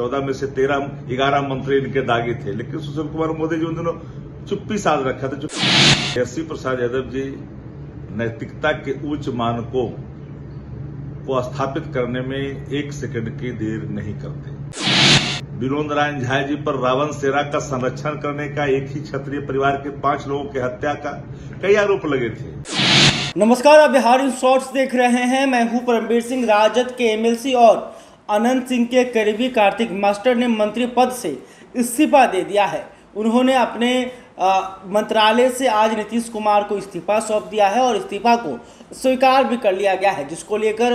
चौदह में से तेरह, ग्यारह मंत्री इनके दागी थे। लेकिन सुशील कुमार मोदी जी उन दिनों चुप्पी साध रखा था तेजस्वी प्रसाद यादव जी नैतिकता के उच्च मानकों को स्थापित करने में एक सेकंड की देर नहीं करते। विनोद नारायण झा जी पर रावण सेना का संरक्षण करने का एक ही क्षत्रिय परिवार के पाँच लोगों की हत्या का कई आरोप लगे थे। नमस्कार, आप बिहार इन शॉर्ट्स देख रहे हैं। मैं हूँ परमवीर सिंह, राजद के एमएलसी और अनंत सिंह के करीबी कार्तिक मास्टर ने मंत्री पद से इस्तीफा दे दिया है। उन्होंने अपने मंत्रालय से आज नीतीश कुमार को इस्तीफा सौंप दिया है और इस्तीफा को स्वीकार भी कर लिया गया है जिसको लेकर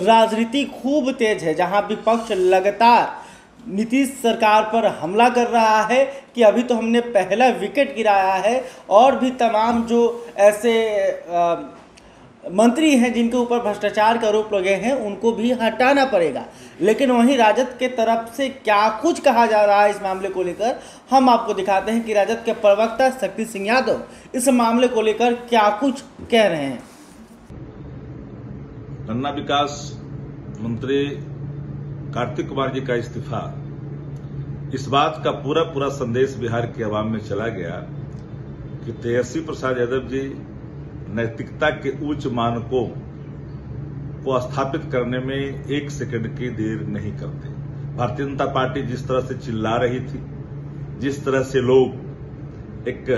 राजनीति खूब तेज है जहाँ विपक्ष लगातार नीतीश सरकार पर हमला कर रहा है कि अभी तो हमने पहला विकेट गिराया है और भी तमाम जो ऐसे आ, मंत्री हैं, जिनके ऊपर भ्रष्टाचार के आरोप लगे हैं, उनको भी हटाना पड़ेगा। लेकिन वहीं राजद के तरफ़ से क्या कुछ कहा जा रहा है इस मामले को लेकर, हम आपको दिखाते हैं कि राजद के प्रवक्ता शक्ति सिंह यादव इस मामले को लेकर क्या कुछ कह रहे हैं। गन्ना विकास मंत्री कार्तिक कुमार जी का इस्तीफा इस बात का पूरा पूरा संदेश बिहार के अवाम में चला गया कि तेजस्वी प्रसाद यादव जी नैतिकता के उच्च मानकों को स्थापित करने में एक सेकंड की देर नहीं करते। भारतीय जनता पार्टी जिस तरह से चिल्ला रही थी, जिस तरह से लोग एक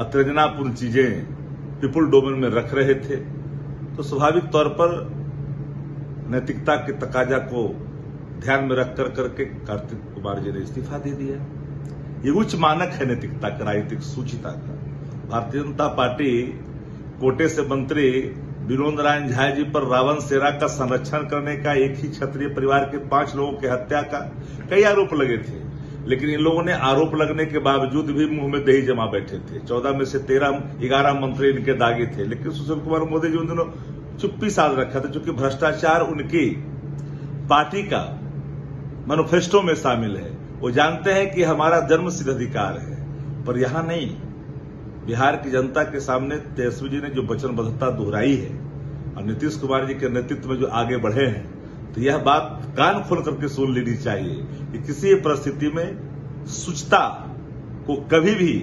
अतरजनापूर्ण चीज़ें पीपुल डोमेन में रख रहे थे तो स्वाभाविक तौर पर नैतिकता के तकाजा को ध्यान में रख कर करके कार्तिक कुमार जी ने इस्तीफा दे दिया। ये उच्च मानक है नैतिकता का, राजनीतिक सूचिता का। भारतीय जनता पार्टी कोटे से मंत्री विनोद नारायण झा जी पर रावण सेरा का संरक्षण करने का एक ही क्षत्रिय परिवार के पाँच लोगों की हत्या का कई आरोप लगे थे। लेकिन इन लोगों ने आरोप लगने के बावजूद भी मुँह में दही जमा बैठे थे। चौदह में से तेरह, ग्यारह मंत्री इनके दागी थे। लेकिन सुशील कुमार मोदी जी उन दिनों चुप्पी साध रखा था, चूँकि भ्रष्टाचार उनकी पार्टी का मैनिफेस्टो में शामिल है। वो जानते हैं कि हमारा जन्म सिद्ध अधिकार है, पर यहाँ नहीं। बिहार की जनता के सामने तेजस्वी जी ने जो वचनबद्धता दोहराई है और नीतीश कुमार जी के नेतृत्व में जो आगे बढ़े हैं तो यह बात कान खोल करके सुन लेनी चाहिए कि किसी परिस्थिति में स्वच्छता को कभी भी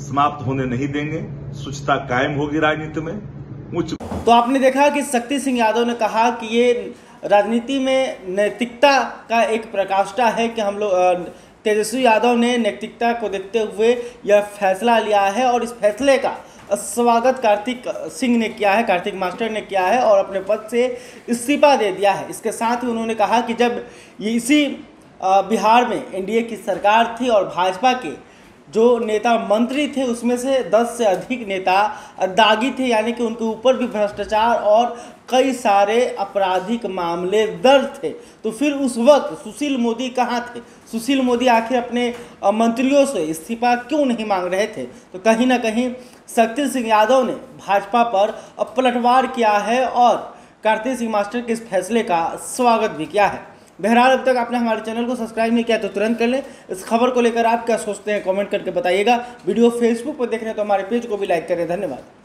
समाप्त होने नहीं देंगे। स्वच्छता कायम होगी राजनीति में। उच्च तो आपने देखा कि शक्ति सिंह यादव ने कहा कि ये राजनीति में नैतिकता का एक प्रकाष्ठा है कि हम लोग तेजस्वी यादव ने नैतिकता को देखते हुए यह फैसला लिया है और इस फैसले का स्वागत कार्तिक सिंह ने किया है, कार्तिक मास्टर ने किया है और अपने पद से इस्तीफा दे दिया है। इसके साथ ही उन्होंने कहा कि जब इसी बिहार में एनडीए की सरकार थी और भाजपा के जो नेता मंत्री थे, उसमें से 10 से अधिक नेता दागी थे, यानी कि उनके ऊपर भी भ्रष्टाचार और कई सारे आपराधिक मामले दर्ज थे। तो फिर उस वक्त सुशील मोदी कहाँ थे? सुशील मोदी आखिर अपने मंत्रियों से इस्तीफा क्यों नहीं मांग रहे थे? तो कहीं ना कहीं शक्ति सिंह यादव ने भाजपा पर पलटवार किया है और कार्तिक सिंह मास्टर के इस फैसले का स्वागत भी किया है। बहरहाल, अब तक आपने हमारे चैनल को सब्सक्राइब नहीं किया तो तुरंत कर लें। इस खबर को लेकर आप क्या सोचते हैं, कमेंट करके बताइएगा। वीडियो फेसबुक पर देख रहे हैं तो हमारे पेज को भी लाइक करें। धन्यवाद।